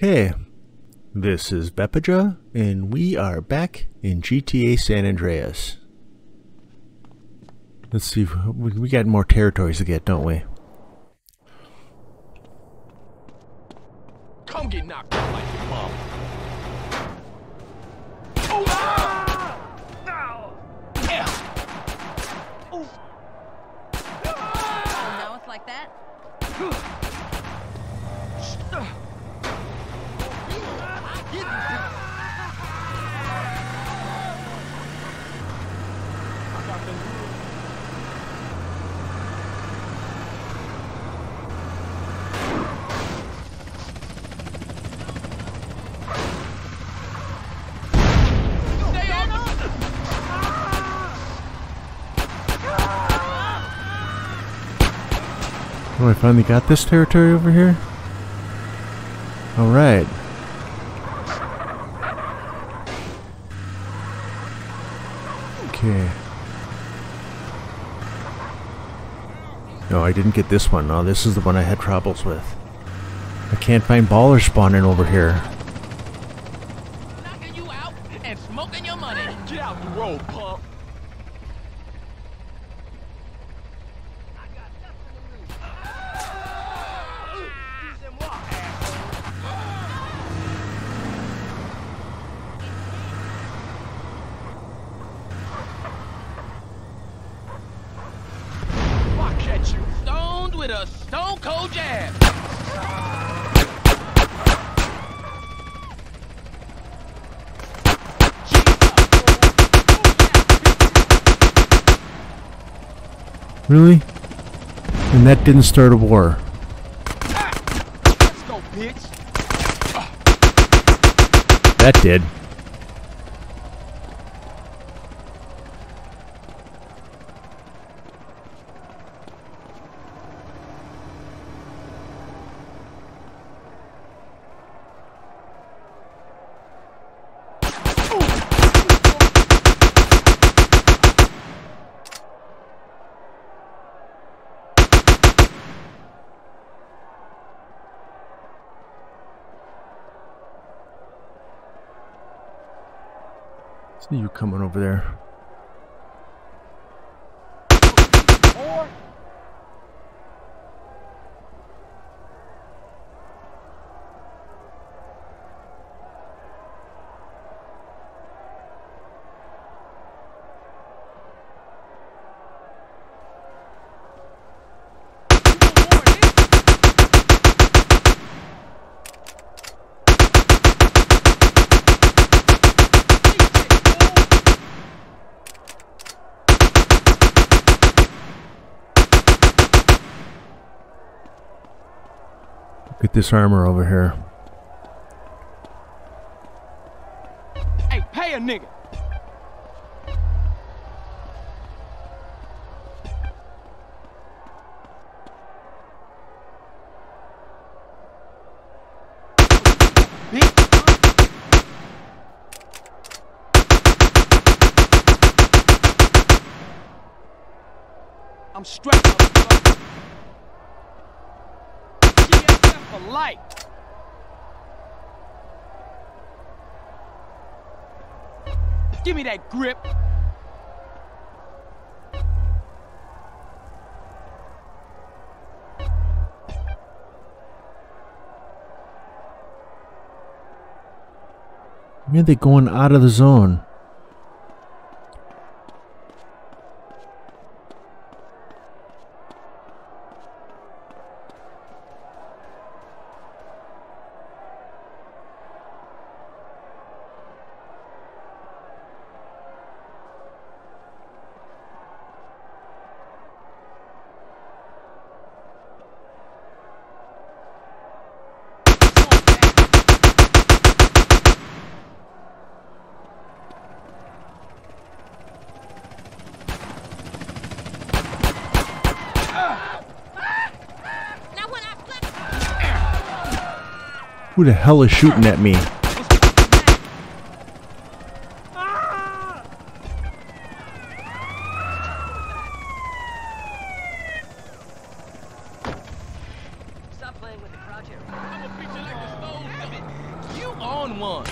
Hey, this is Vepeja, and we are back in GTA San Andreas. Let's see, we, we got more territories to get, don't we? Come get knocked out like your mom. Oh, now it's like that? Stay on the... Oh, I finally got this territory over here? Alright. Okay. No, I didn't get this one. No, this is the one I had troubles with. I can't find Ballas spawning over here. knocking you out and smoking your money. Get out the road, punk. If I catch you stoned with a stone cold jab. Really? And that didn't start a war. Let's go, bitch. That did. See you coming over there. Look armor over here. Hey, pay a nigga. I'm strapped for. Give me that grip. Why are they going out of the zone? Who the hell is shooting at me? playing with the crowd here. I'ma beat you like the stone heaven. You on one.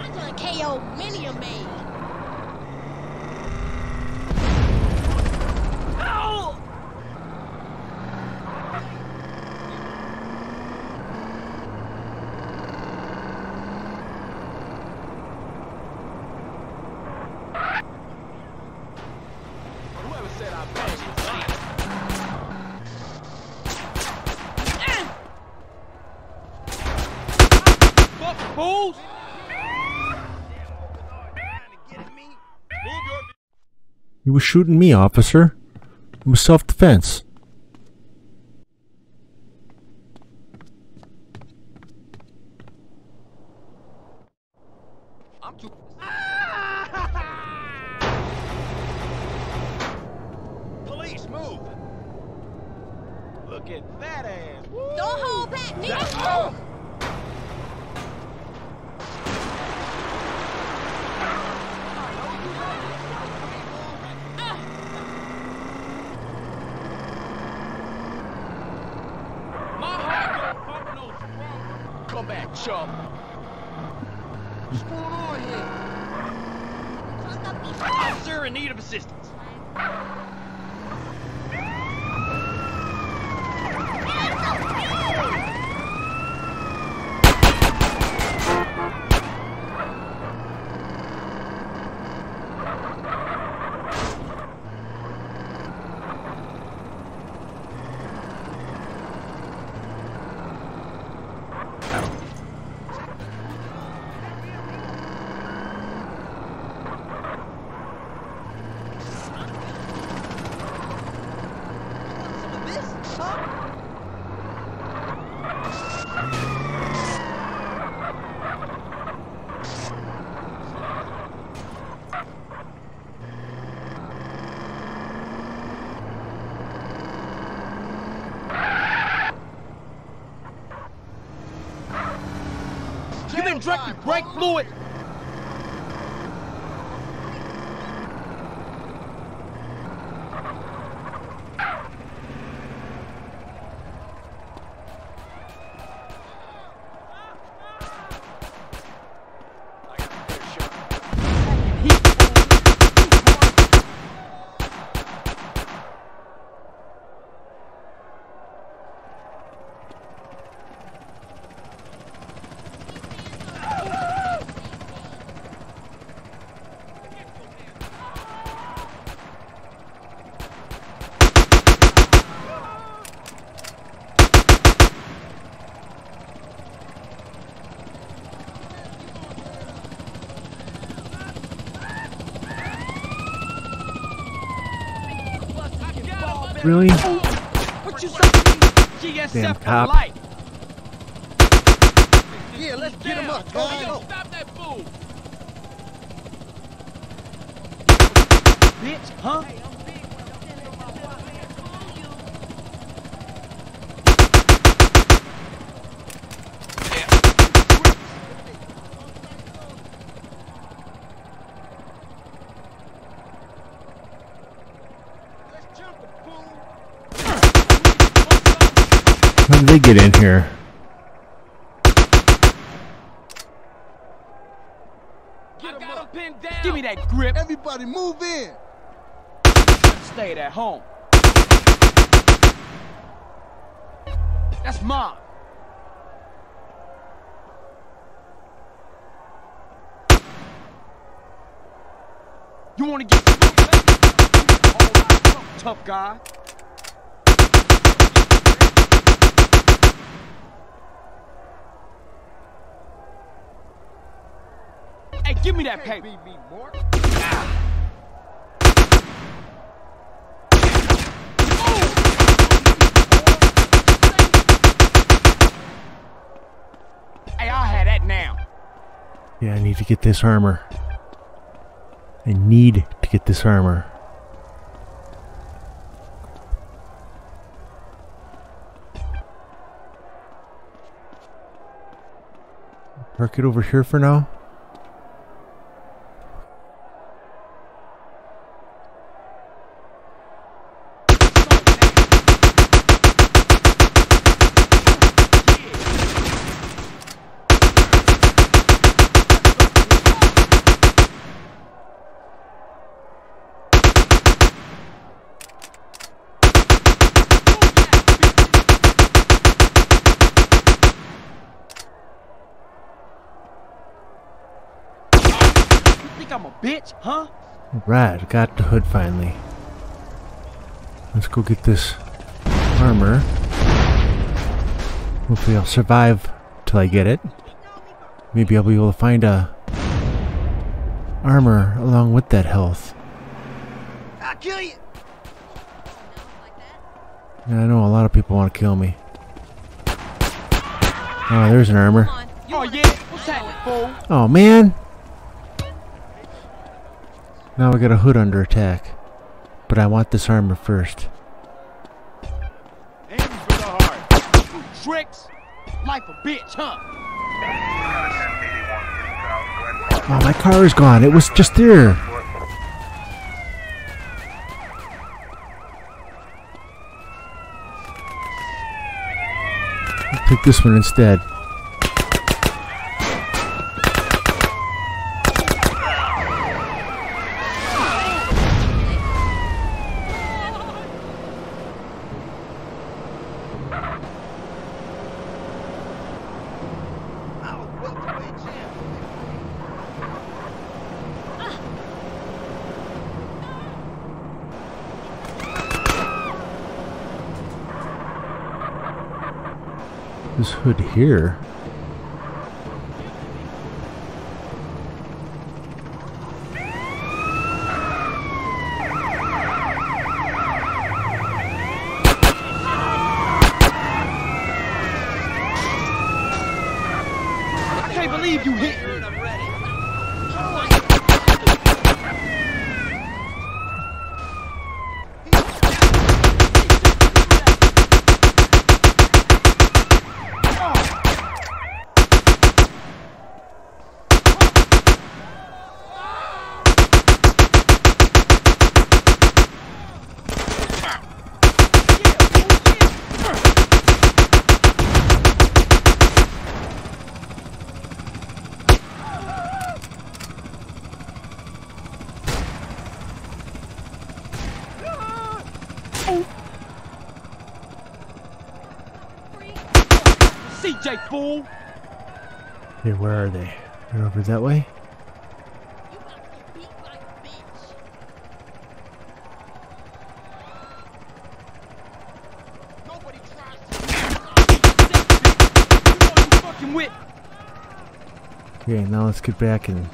I'm gonna KO many a man. Whoever said I passed you, buddy. Fuck fools! He was shooting me, officer. It was self defense. Police, move! Look at that ass. Woo! Don't hold back, nigga. Oh! My heart don't pump no strong. Come back, chump. What's going on here? Officer in need of assistance. You been drinking brake Really? What you say? GSF Damn cop. life. Yeah, let's get him Damn, up, go, guys. yo, Stop that fool. Bitch, huh? Let's jump the fool. How did they get in here? I got him pinned down. Give me that grip. Everybody move in. Stayed at home. That's mine. You want to get tough guy? Give me that Can't paper. beat me, Mort. Hey, I'll have that now. Yeah, I need to get this armor. I need to get this armor. Park it over here for now. I'm a bitch, huh? Right, got the hood finally. Let's go get this armor. Hopefully I'll survive till I get it. Maybe I'll be able to find a armor along with that health. I'll kill you. Yeah, I know a lot of people want to kill me. Oh, there's an armor. Come on. You Oh yeah, what's happening, fool? Oh man! Now we got a hood under attack. But I want this armor first. Aim for the heart. Tricks. Life a bitch, huh? Oh, my car is gone. It was just there. I'll take this one instead. Here. I can't believe you hit me. CJ fool. Hey, where are they? They're over that way? You got to beat like a bitch. Nobody tries to. fucking with. Okay, now let's get back and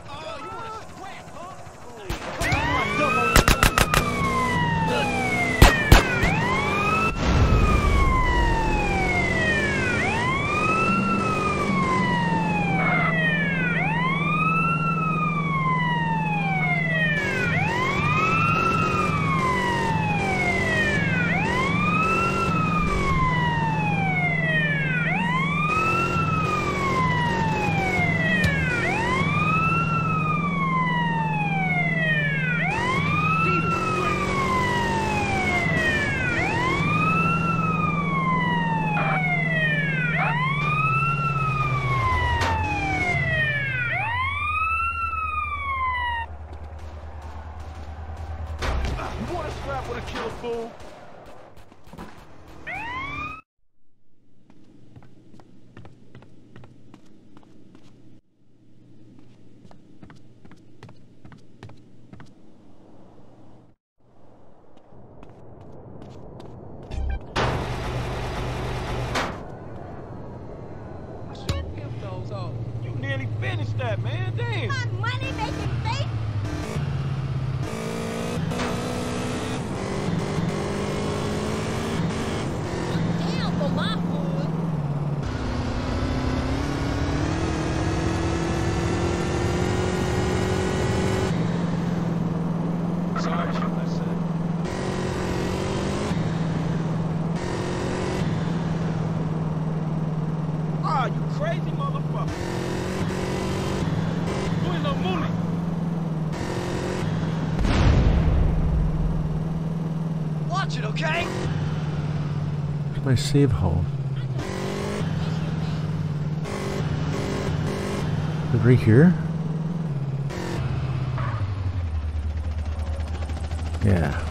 my save home? Is right here? Yeah.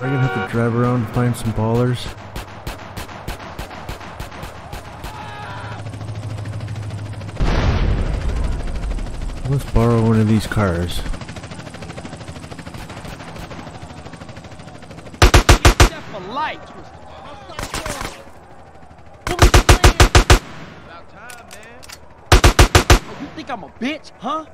I gonna have to drive around and find some Ballas? Let's borrow one of these cars. Oh, you think I'm a bitch, huh?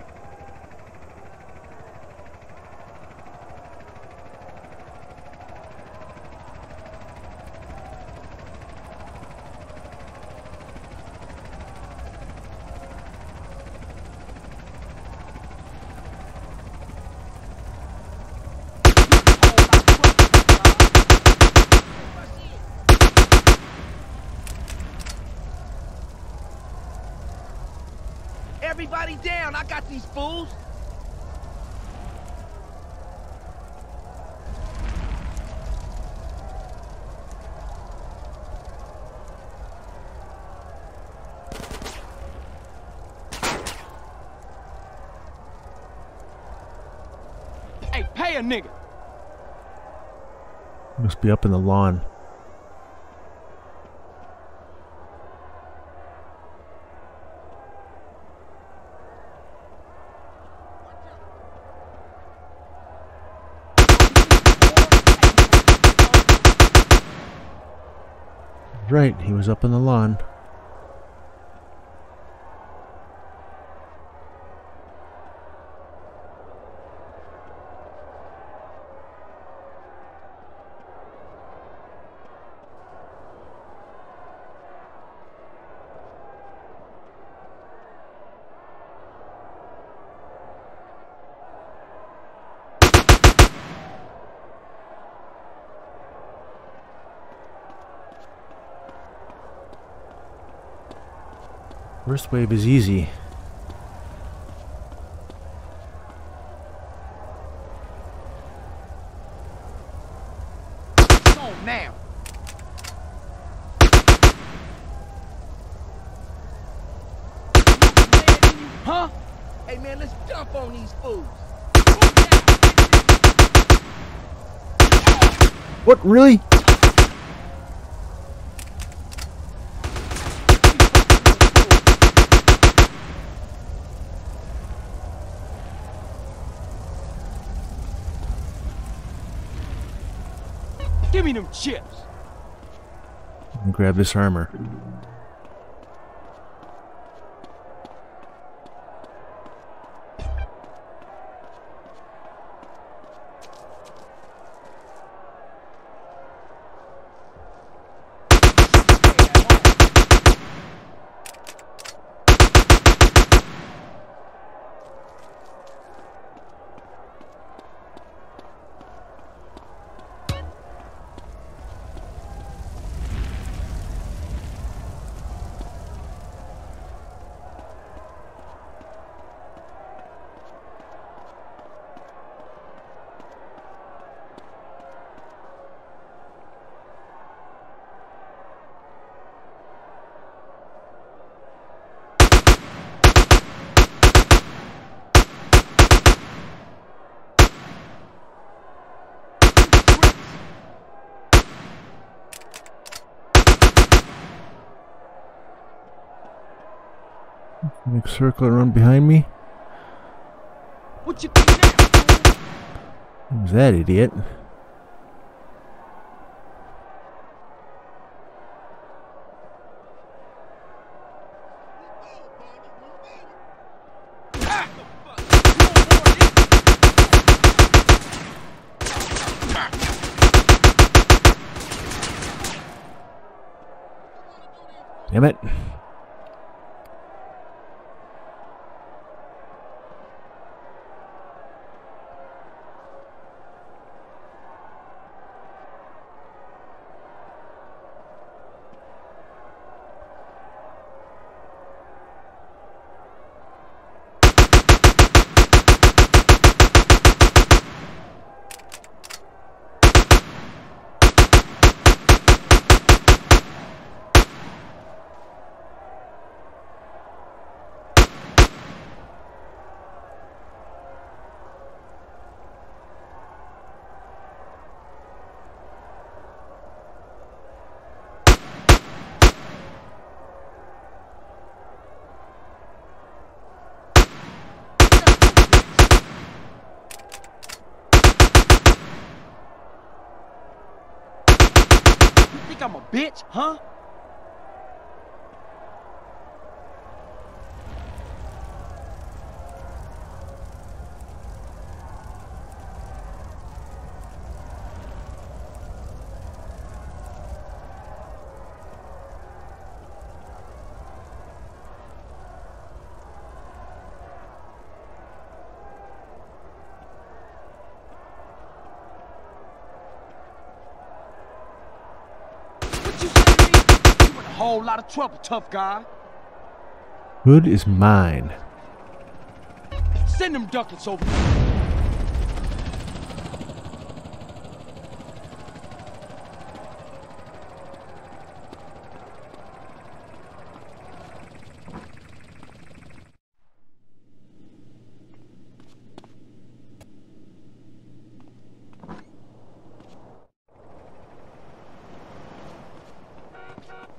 Everybody down! I got these fools! Hey, pay a nigga! Must be up in the lawn. Right, he was up in the lawn. First wave is easy. Come on now! Huh? Hey man, let's jump on these fools! What, really? Give me them chips! Grab this armor. Make circle around behind me. What you? Who's that idiot? I'm a bitch, huh? What you say to me? You in a whole lot of trouble, tough guy. Hood is mine. Send them ducats over.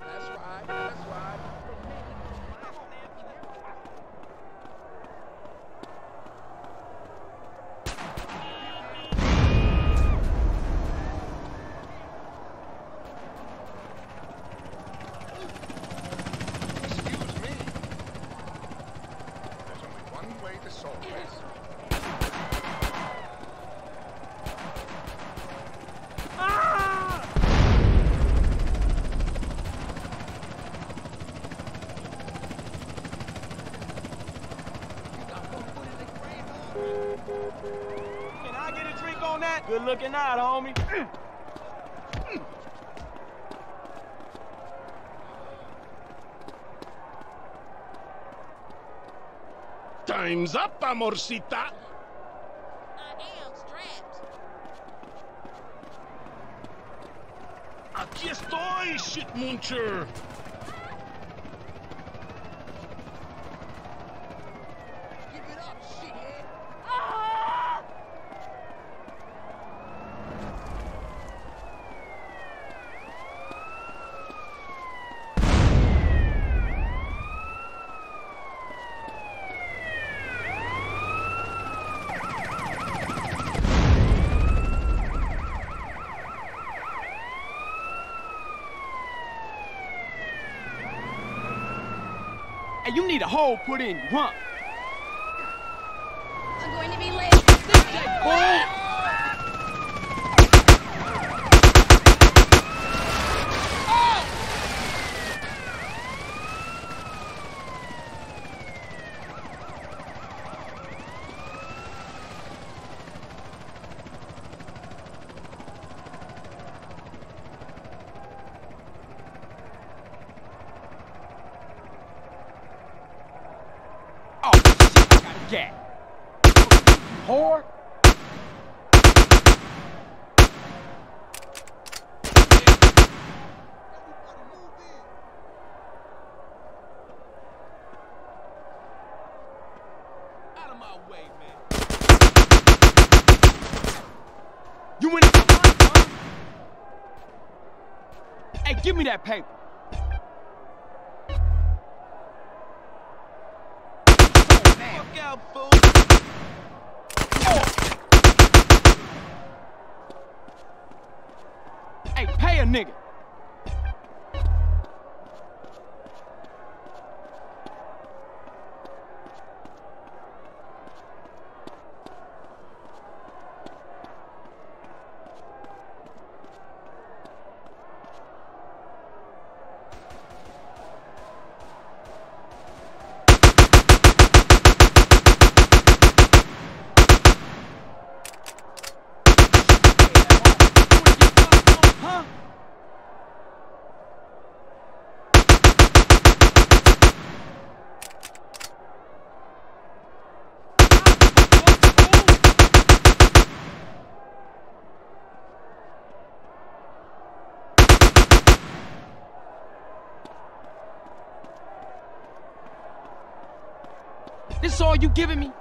That's right, that's right. Excuse me. There's only one way to solve this. Can I get a drink on that? Good looking out, homie. Time's up, amorcita. I am strapped. Aquí estoy, shit muncher. Give it up, shithead. Hey, you need a hole put in, huh? I'm going to be late. Oh, shit, I got a gat. Whore. Out of my way, man. You in the front. Hey, give me that paper. You giving me?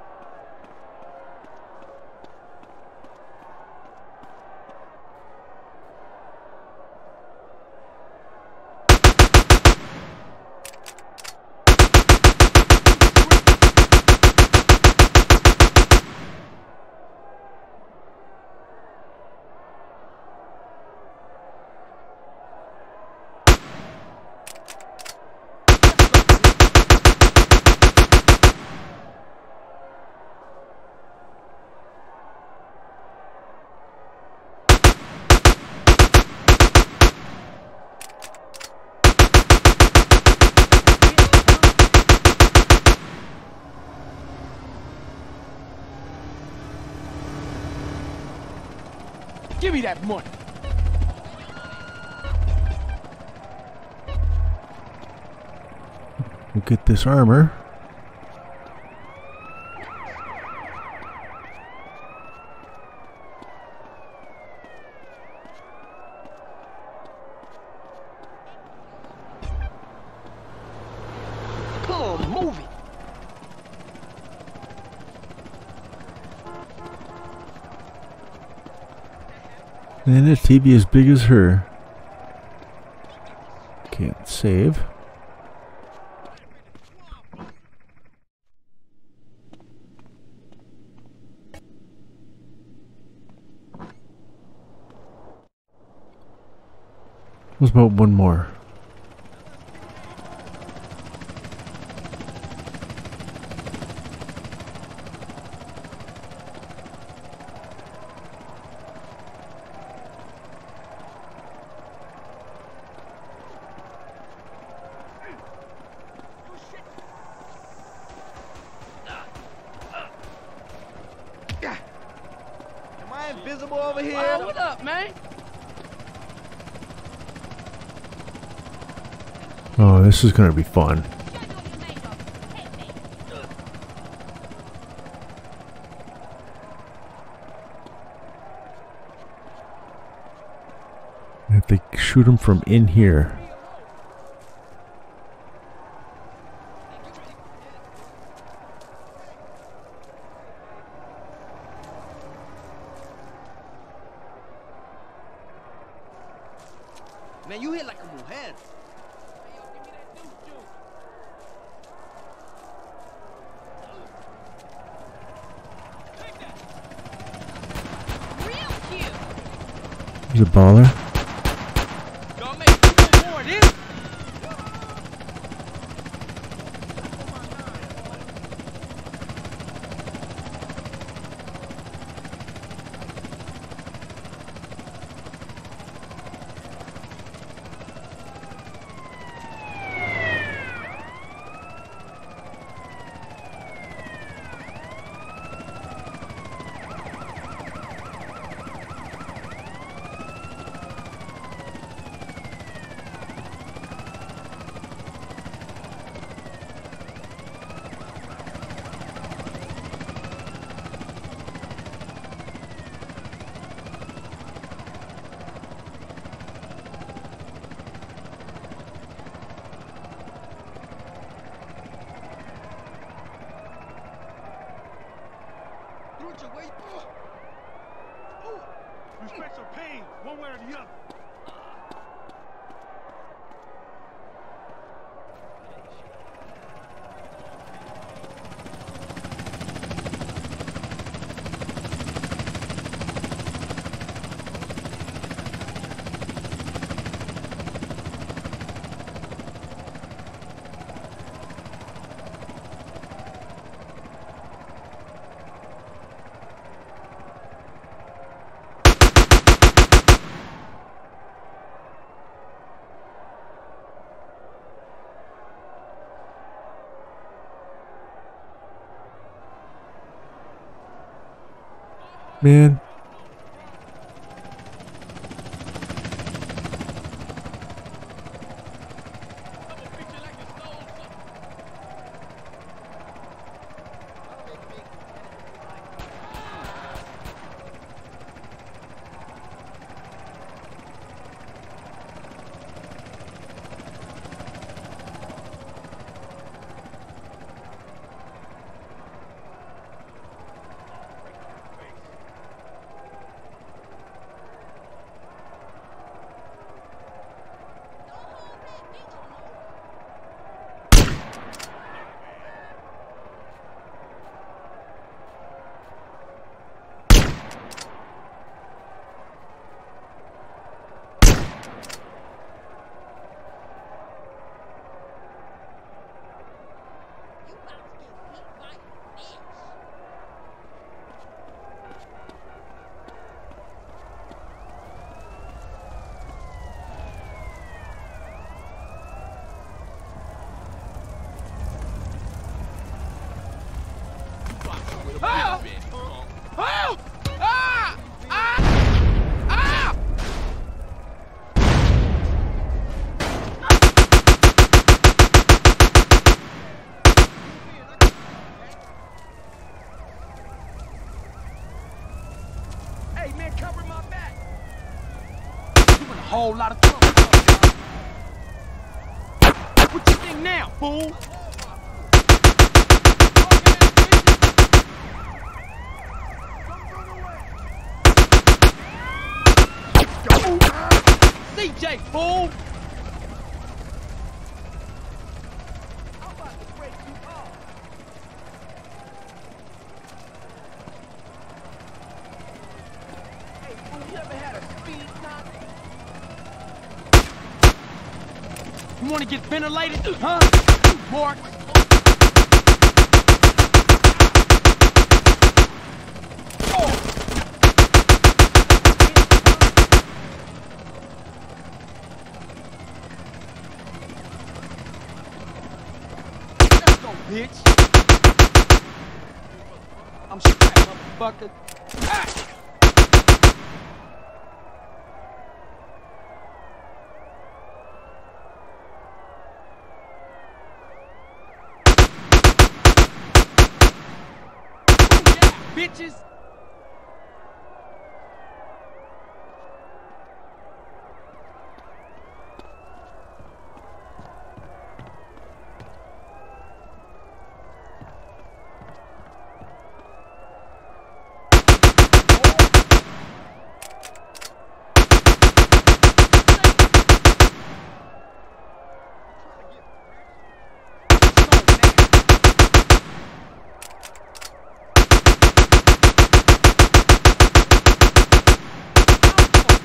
Give me that money. We'll get this armor. And a TV as big as her. Can't save. What about one more? I invisible over here? Oh, what up, man? Oh, this is gonna be fun. If they shoot him from in here. Man, you hit like a mujer. Real cute. There's a baller. Y'all make two more of this? Oh. Oh. Respect some pain, one way or the other. Man. Ventilated, huh? Mark. Bitch. I'm strapped, motherfucker. Ah! Yeah, bitches.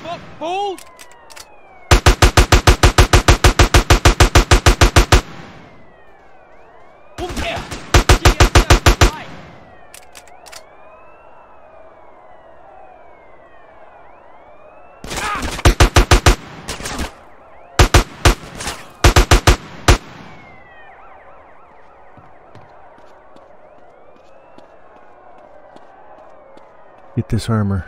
Fuck, fools! Oh yeah! Get yourself right. Get this armor.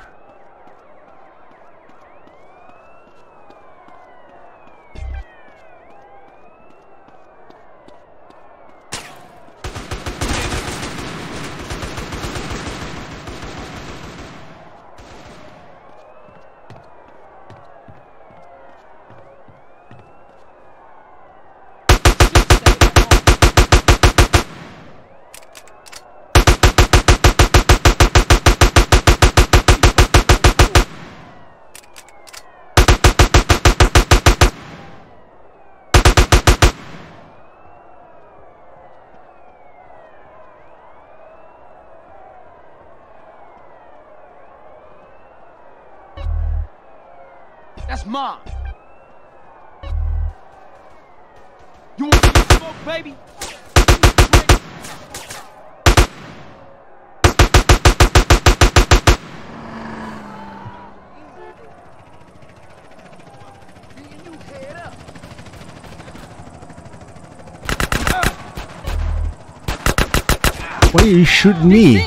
Why shooting me?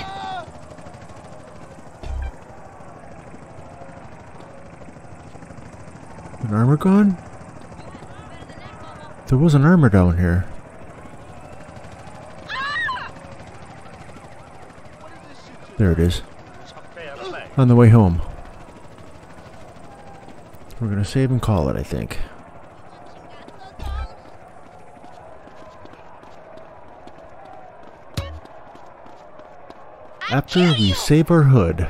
An armor gone? There was an armor down here. There it is. On the way home. We're gonna save and call it, I think. After we save our hood.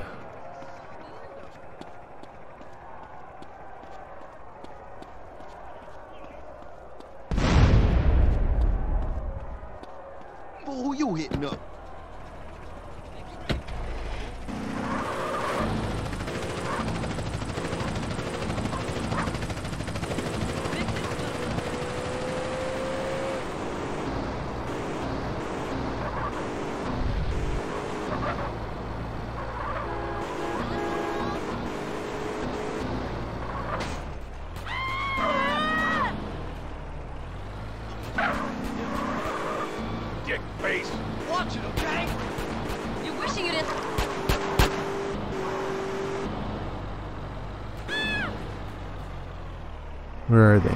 Where are they?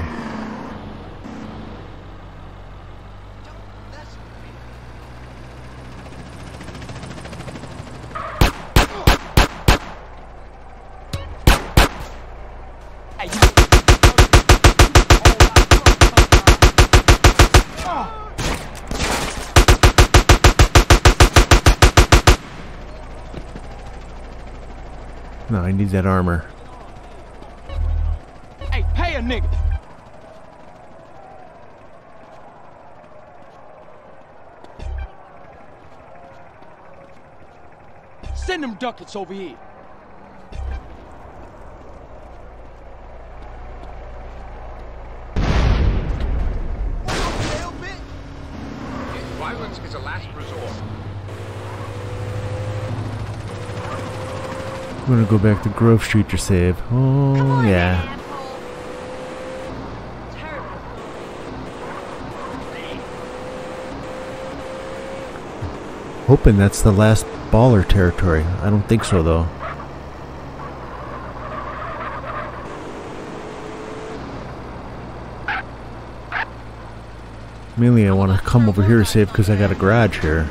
No, I need that armor. Send them ducats over here. Violence is a last resort. I'm gonna go back to Grove Street to save. Oh, yeah. Hoping that's the last baller territory. I don't think so, though. Mainly, I want to come over here to save because I got a garage here.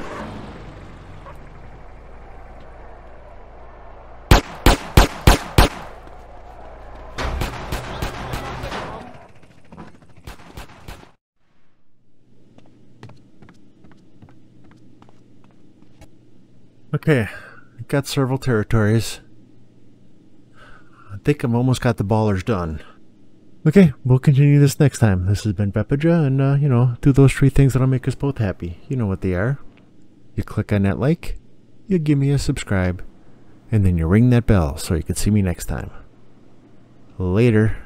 Okay, got several territories. I think I've almost got the Ballas done. Okay, we'll continue this next time. This has been Vepeja, and, uh, you know, do those three things that'll make us both happy. You know what they are. You click on that like, you give me a subscribe, and then you ring that bell so you can see me next time. Later.